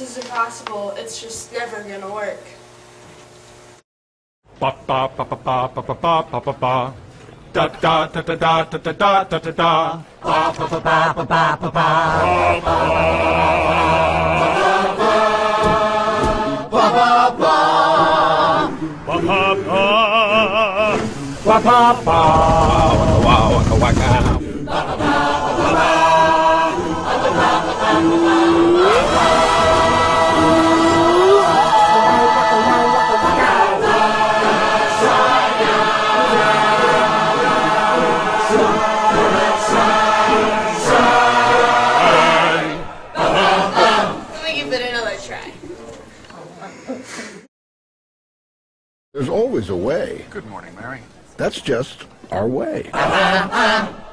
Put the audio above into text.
is impossible. It's just never gonna work. Ba ba ba ba ba ba ba ba ba ba ba. Da da da da da da da da da da da. Ba ba ba ba ba ba ba ba. Ba ba ba. Ba ba ba. Waka There's always a way. Good morning, Mary. That's just our way.